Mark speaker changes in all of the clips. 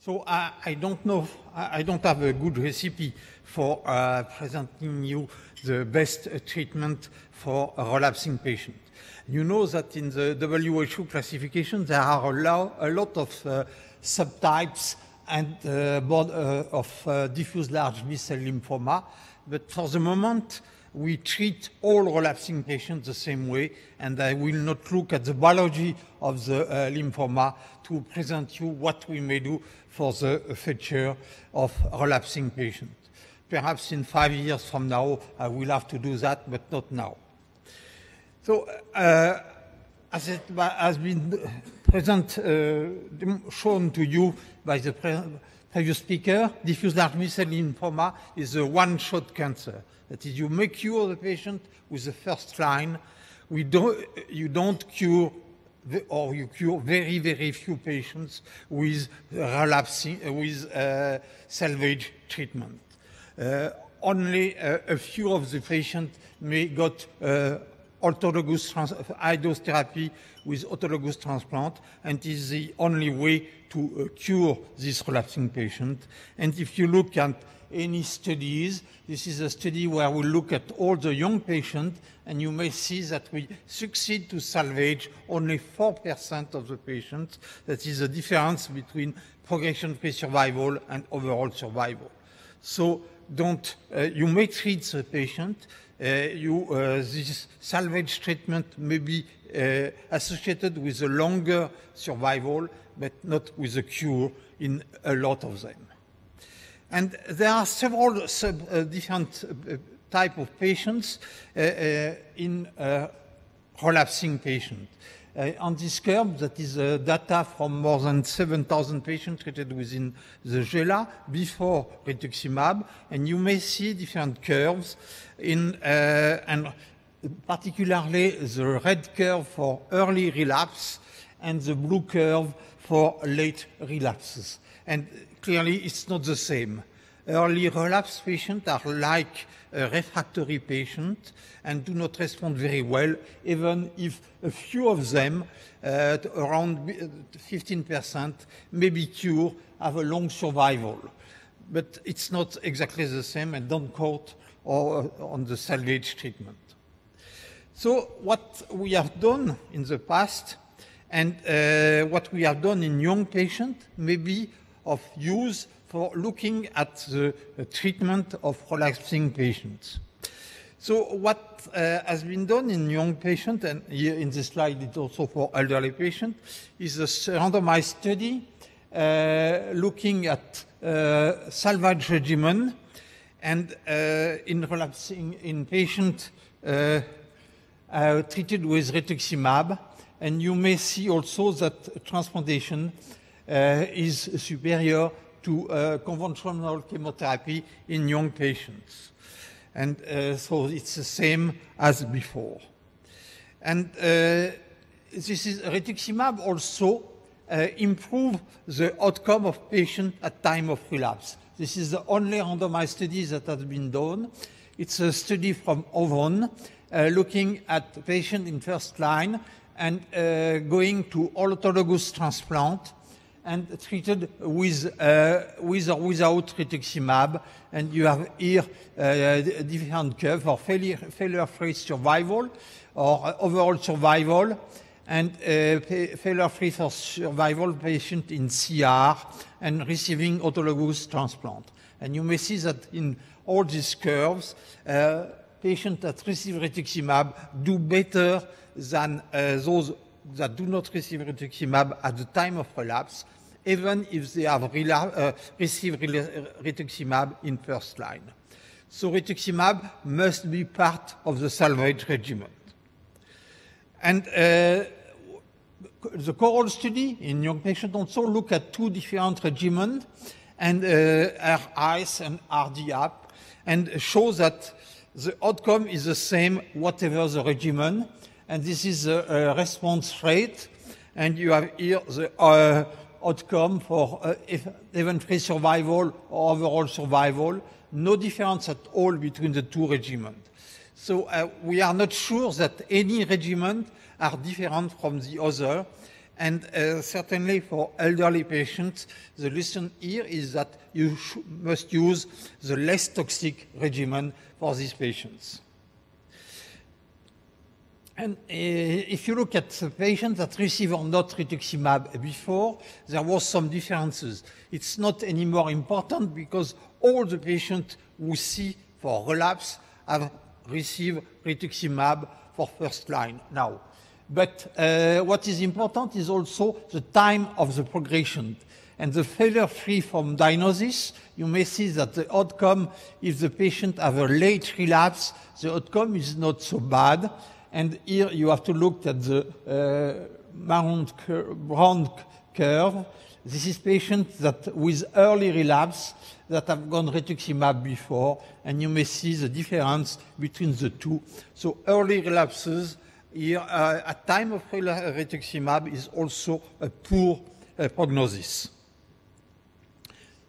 Speaker 1: So I, don't know, I, don't have a good recipe for uh, presenting you the best treatment for a relapsing patient. You know that in the WHO classification there are a, lo a lot of uh, subtypes and uh, uh, of uh, diffuse large B-cell lymphoma, but for the moment we treat all relapsing patients the same way, and I will not look at the biology of the uh, lymphoma to present you what we may do for the future of relapsing patients. Perhaps in five years from now, I will have to do that, but not now. So, uh, as it has been present, uh, shown to you by the previous speaker, diffuse large B-cell lymphoma is a one-shot cancer. That is, you may cure the patient with the first line. We don't, you don't cure or you cure very, very few patients with relapsing, with uh, salvage treatment. Uh, only uh, a few of the patients may got autologous high-dose therapy with autologous transplant, and is the only way to uh, cure this relapsing patient. And if you look at any studies, this is a study where we look at all the young patients, and you may see that we succeed to salvage only 4% of the patients. That is the difference between progression-free survival and overall survival. So don't, uh, you may treat the patient, uh, you, uh, this salvage treatment may be associated with a longer survival, but not with a cure in a lot of them. And there are several sub, uh, different uh, type of patients uh, in relapsing patients. Uh, on this curve, that is uh, data from more than 7,000 patients treated within the GELA before rituximab, and you may see different curves in, uh, and particularly the red curve for early relapse and the blue curve for late relapses. And clearly it's not the same. Early relapse patients are like refractory patient and do not respond very well, even if a few of them, uh, around 15%, may be cured, have a long survival. But it's not exactly the same, and don't quote or, uh, on the salvage treatment. So what we have done in the past and uh, what we have done in young patients may be of use for looking at the uh, treatment of relapsing patients. So what uh, has been done in young patients, and here in this slide it's also for elderly patients, is a randomized study uh, looking at uh, salvage regimen and uh, in relapsing in patients uh, treated with rituximab. And you may see also that transplantation is superior to uh, conventional chemotherapy in young patients. And uh, so it's the same as before. And uh, this is rituximab also uh, improve the outcome of patients at time of relapse. This is the only randomized study that has been done. It's a study from HOVON uh, looking at patients in first line and uh, going to autologous transplant and treated with, uh, with or without rituximab. And you have here uh, different curve for failure-free survival or overall survival and uh, failure-free survival patient in CR and receiving autologous transplant. And you may see that in all these curves, uh, patients that receive rituximab do better than uh, those that do not receive rituximab at the time of relapse, even if they have uh, received rituximab in first line. So rituximab must be part of the salvage regimen. And uh, the CORAL study in young patients also look at two different regimens, and uh, RICE and RDAP, and show that the outcome is the same whatever the regimen, and this is the response rate, and you have here the uh, outcome for uh, event-free survival or overall survival, no difference at all between the two regimens. So uh, we are not sure that any regimen are different from the other, And uh, certainly for elderly patients, the lesson here is that you must use the less toxic regimen for these patients. And uh, if you look at the patients that receive or not rituximab before, there was some differences. It's not anymore important because all the patients who see for relapse have received rituximab for first line now. But uh, what is important is also the time of the progression. And the failure free from diagnosis, you may see that the outcome, if the patient have a late relapse, the outcome is not so bad. And here you have to look at the uh, brown curve. This is patients that with early relapse that have gone rituximab before, and you may see the difference between the two. So early relapses here uh, at time of rituximab is also a poor uh, prognosis.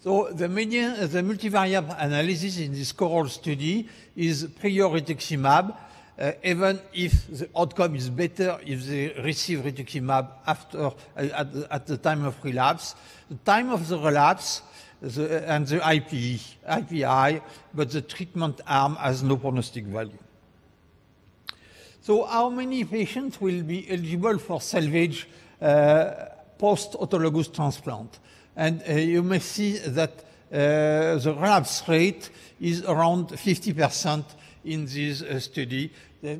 Speaker 1: So the, median, the multivariate analysis in this CORAL study is prior rituximab, uh, even if the outcome is better if they receive rituximab after, uh, at, the, at, the, time of relapse. The time of the relapse the, uh, and the IPE, IPI, but the treatment arm has no prognostic value. So how many patients will be eligible for salvage uh, post-autologous transplant? And uh, you may see that uh, the relapse rate is around 50% in this uh, study.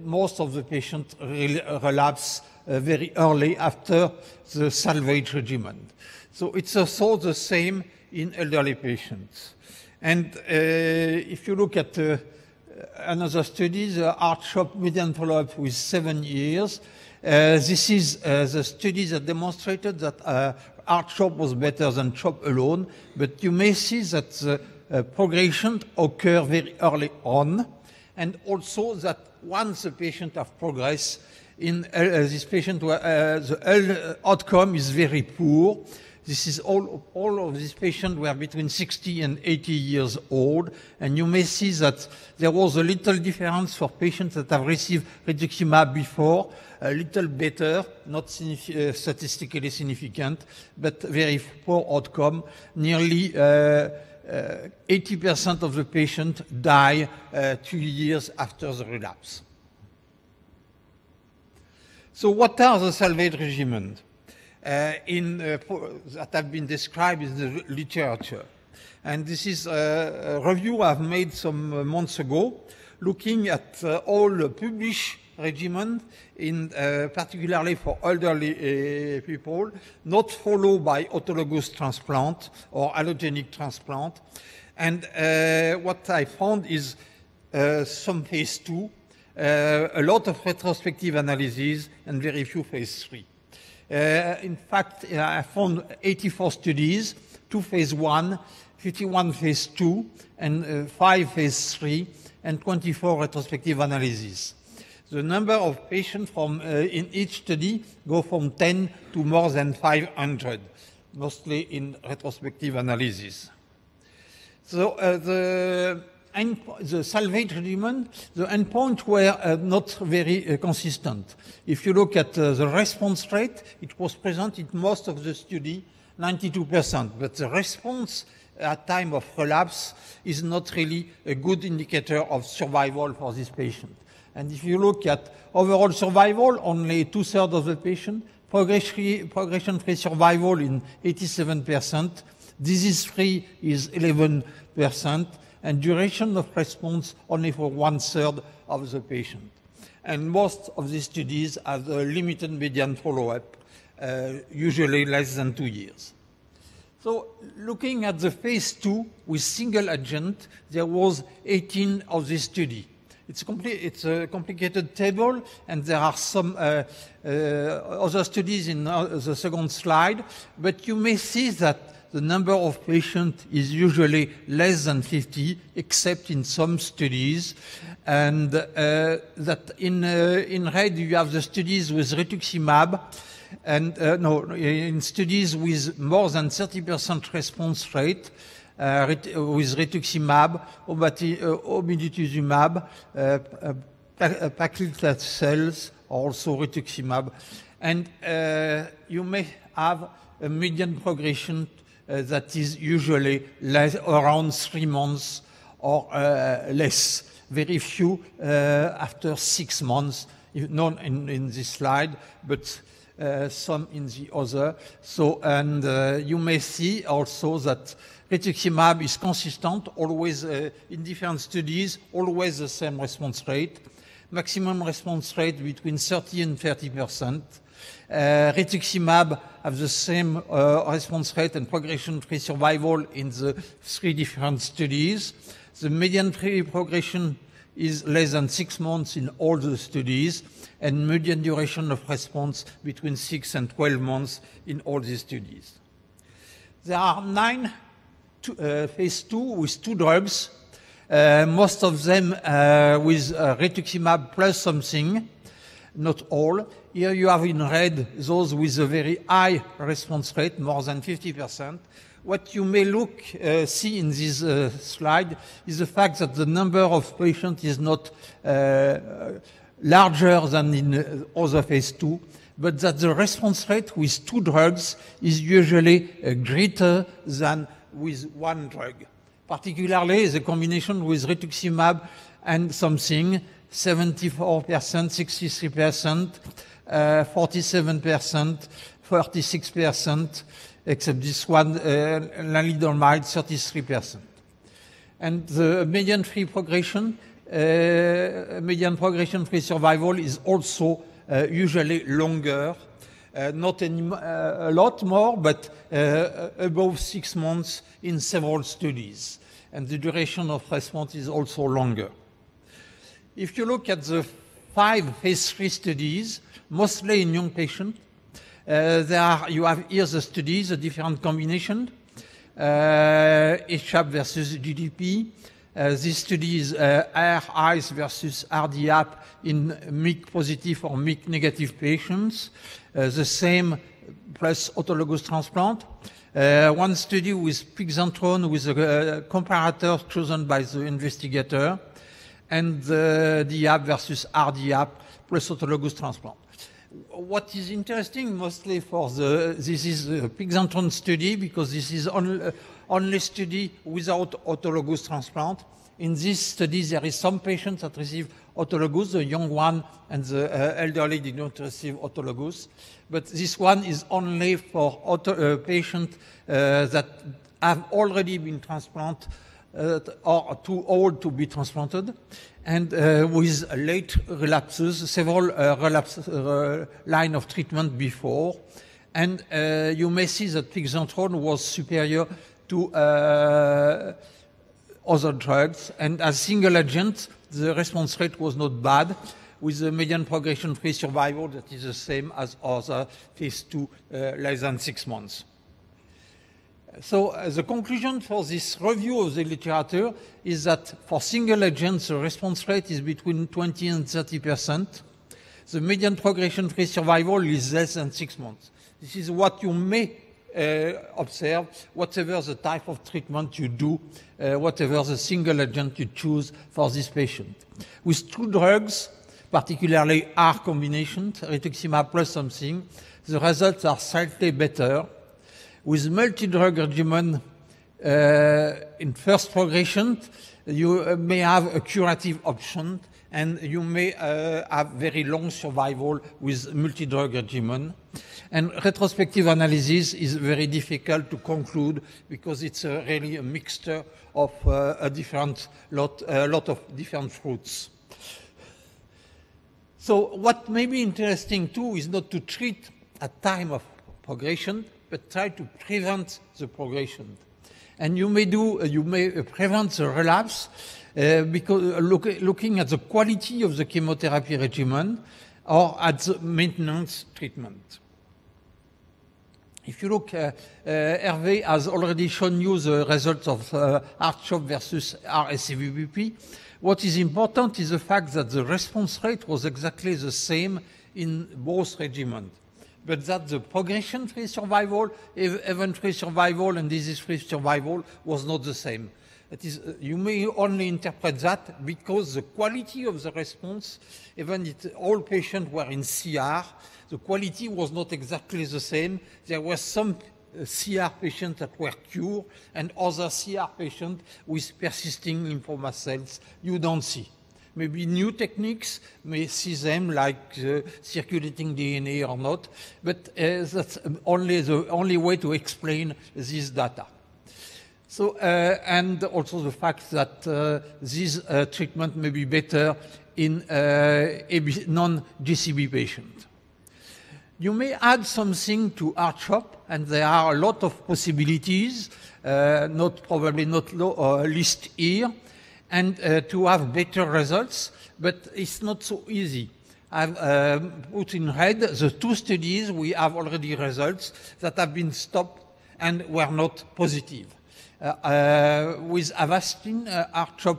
Speaker 1: most of the patients relapse uh, very early after the salvage regimen. So it's also the same in elderly patients. And uh, if you look at uh, another study, the R-CHOP median follow-up with seven years, uh, this is uh, the study that demonstrated that R-CHOP was better than CHOP alone, but you may see that the progression occur very early on, and also that once the patient have progressed, in uh, this patient, uh, the outcome is very poor. This is all, all of these patients were between 60 and 80 years old, and you may see that there was a little difference for patients that have received rituximab before, a little better, not uh, statistically significant, but very poor outcome. Nearly 80% uh, of the patients die uh, two years after the relapse. So what are the salvage regimens uh, in, that have been described in the literature? And this is a, review I've made some months ago, looking at all published regimen, in, uh, particularly for elderly uh, people, not followed by autologous transplant or allogenic transplant. And uh, what I found is uh, some phase two, uh, a lot of retrospective analyses, and very few phase three. Uh, in fact, I found 84 studies, two phase one, 51 phase two, and five phase three, and 24 retrospective analyses the number of patients from, uh, in each study go from 10 to more than 500, mostly in retrospective analysis. So uh, the, the salvage regimen, the endpoints were uh, not very uh, consistent. If you look at uh, the response rate, it was present in most of the study, 92%, but the response at time of relapse is not really a good indicator of survival for this patient. And if you look at overall survival, only two-thirds of the patient, progression-free survival in 87%, disease-free is 11%, and duration of response only for one-third of the patient. And most of these studies have a limited median follow-up, uh, usually less than two years. So looking at the phase two with single agent, there was 18 of this study. It's, it's, a complicated table, and there are some uh, uh, other studies in uh, the second slide, but you may see that the number of patients is usually less than 50, except in some studies, and uh, that in, uh, in red you have the studies with rituximab, and uh, no, in studies with more than 30% response rate, with rituximab, obinutuzumab, uh, uh, paclitaxel, also rituximab. And uh, you may have a median progression uh, that is usually less, around three months or uh, less. Very few after six months, not in, in this slide, but uh, some in the other. So, and uh, you may see also that rituximab is consistent, always uh, in different studies, always the same response rate. Maximum response rate between 30 and 30 percent. Uh, rituximab have the same uh, response rate and progression-free survival in the three different studies. The median free progression is less than six months in all the studies, and median duration of response between six and 12 months in all the studies. There are nine two, uh, phase two with two drugs, uh, most of them uh, with uh, rituximab plus something, not all. Here you have in red those with a very high response rate, more than 50%. What you may look, uh, see in this slide is the fact that the number of patients is not larger than in other phase two, but that the response rate with two drugs is usually greater than with one drug. Particularly the combination with rituximab and something, 74%, 63%, uh, 47%, 46%, except this one, uh, lenalidomide, 33%. And the median free progression, uh, median progression-free survival is also uh, usually longer, not any, uh, a lot more, but uh, above six months in several studies. And the duration of response is also longer. If you look at the five phase three studies, mostly in young patients, uh, there are, you have here the studies, the different combination, uh, HAP versus GDP. Uh, this study is uh, versus RDAP in MYC positive or MYC negative patients. Uh, the same plus autologous transplant. Uh, one study with pixantrone with a uh, comparator chosen by the investigator, and DAP versus RDAP plus autologous transplant what is interesting mostly for the, this is a Pixantrone study because this is only, only study without autologous transplant. In this study, there is some patients that receive autologous, the young one and the uh, elderly did not receive autologous. But this one is only for auto, uh, patients uh, that have already been transplanted uh, or too old to be transplanted and uh, with late relapses, several uh, relapse line of treatment before. And you may see that pixantrone was superior to uh, other drugs. And as single agent, the response rate was not bad, with a median progression-free survival that is the same as other phase two, uh, less than six months. So uh, the conclusion for this review of the literature is that for single agents, the response rate is between 20 and 30 percent. The median progression-free survival is less than six months. This is what you may observe, whatever the type of treatment you do, uh, whatever the single agent you choose for this patient. With two drugs, particularly R combinations, rituximab plus something, the results are slightly better with multi-drug regimen uh, in first progression, you uh, may have a curative option and you may uh, have very long survival with multi-drug regimen. And retrospective analysis is very difficult to conclude because it's a really a mixture of uh, a different lot, a lot of different fruits. So what may be interesting too is not to treat at time of progression, but try to prevent the progression. And you may do, uh, you may prevent the relapse uh, because uh, look, looking at the quality of the chemotherapy regimen or at the maintenance treatment. If you look, uh, uh, Hervé has already shown you the results of uh, versus R-ACVBP. What is important is the fact that the response rate was exactly the same in both regimens but that the progression-free survival, event-free survival, and disease-free survival was not the same. That is, uh, you may only interpret that because the quality of the response, even if all patients were in CR, the quality was not exactly the same. There were some uh, CR patients that were cured and other CR patients with persisting lymphoma cells you don't see. Maybe new techniques may see them like uh, circulating DNA or not, but uh, that's only the only way to explain this data. So, uh, and also the fact that uh, this uh, treatment may be better in non-GCB patients. You may add something to R-CHOP, and there are a lot of possibilities, not probably not list here and uh, to have better results, but it's not so easy. I've uh, put in red the two studies we have already results that have been stopped and were not positive. Uh, uh with Avastin, uh,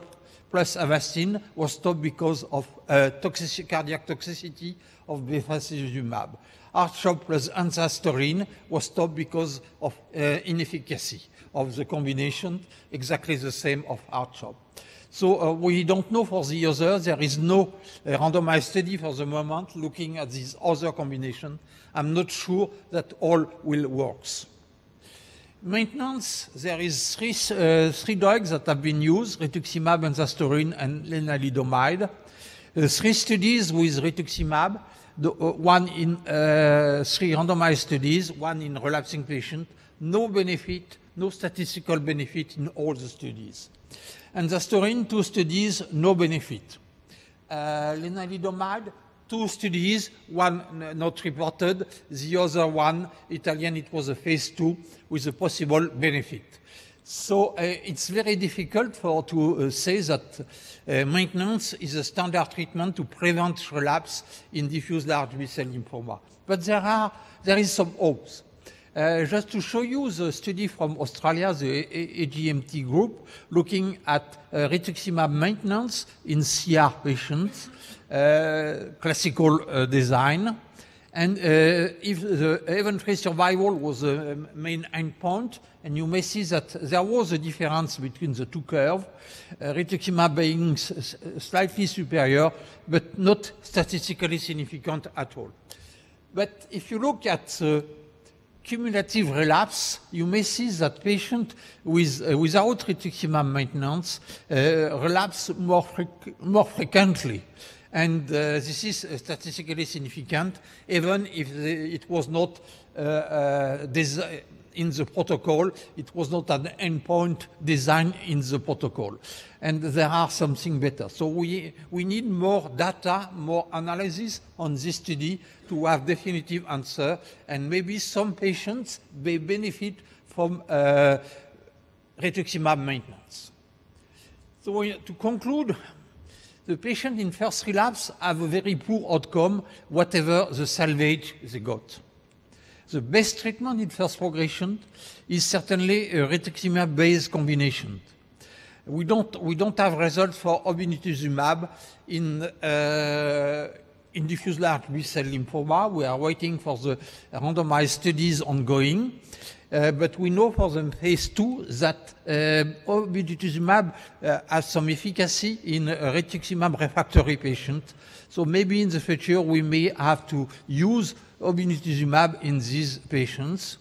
Speaker 1: plus Avastin was stopped because of uh, toxic cardiac toxicity of bevacizumab. R-CHOP plus enzastaurin was stopped because of uh, inefficacy of the combination, exactly the same of R-CHOP. So uh, we don't know for the others. There is no uh, randomized study for the moment looking at this other combination. I'm not sure that all will work. Maintenance, there is three, uh, three drugs that have been used, rituximab, enzastaurin, and lenalidomide. Three studies with rituximab, the, uh, one in uh, three randomized studies, one in relapsing patients, no benefit, no statistical benefit in all the studies. And enzastaurin, two studies, no benefit. Uh, lenalidomide, two studies, one not reported, the other one, Italian, it was a phase two with a possible benefit. So uh, it's very difficult for to uh, say that uh, maintenance is a standard treatment to prevent relapse in diffuse large B-cell lymphoma. But there are there is some hopes. Uh, just to show you the study from Australia, the AGMT group, looking at uh, rituximab maintenance in CR patients, uh, classical uh, design. And uh, if the event-free survival was the main endpoint, and you may see that there was a difference between the two curves, rituximab being slightly superior, but not statistically significant at all. But if you look at cumulative relapse, you may see that patients with, uh, without rituximab maintenance uh, relapse more, more frequently. And uh, this is statistically significant, even if the, it was not uh, uh, in the protocol. It was not an endpoint designed in the protocol. And there are something better. So we, we need more data, more analysis on this study to have definitive answer. And maybe some patients may benefit from uh, rituximab maintenance. So to conclude, the patient in first relapse have a very poor outcome, whatever the salvage they got. The best treatment in first progression is certainly a rituximab-based combination. We don't, we don't have results for obinutuzumab in, uh, in diffuse large B-cell lymphoma. We are waiting for the randomized studies ongoing. Uh, but we know for the phase two that uh, obinutuzumab uh, has some efficacy in rituximab refractory patients. So maybe in the future we may have to use obinutuzumab in these patients,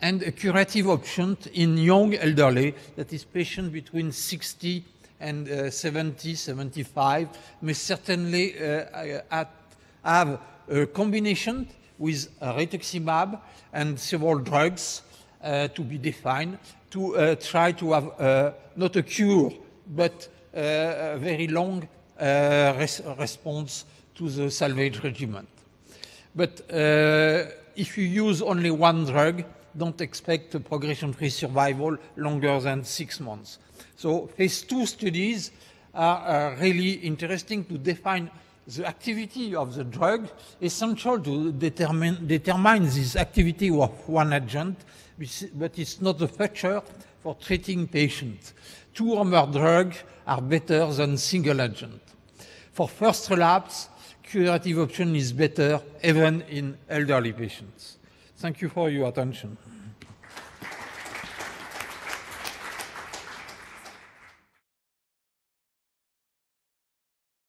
Speaker 1: and a curative option in young elderly, that is patients between 60 and uh, 70, 75, may certainly uh, at, have a combination with rituximab and several drugs uh, to be defined to uh, try to have uh, not a cure, but uh, a very long res response to the salvage regimen. But uh, if you use only one drug, don't expect a progression-free survival longer than six months. So phase two studies are really interesting to define the activity of the drug, essential to determine, determine this activity of one agent, but it's not the feature for treating patients. Two or more drugs are better than single agent. For first relapse, curative option is better even in elderly patients. Thank you for your attention.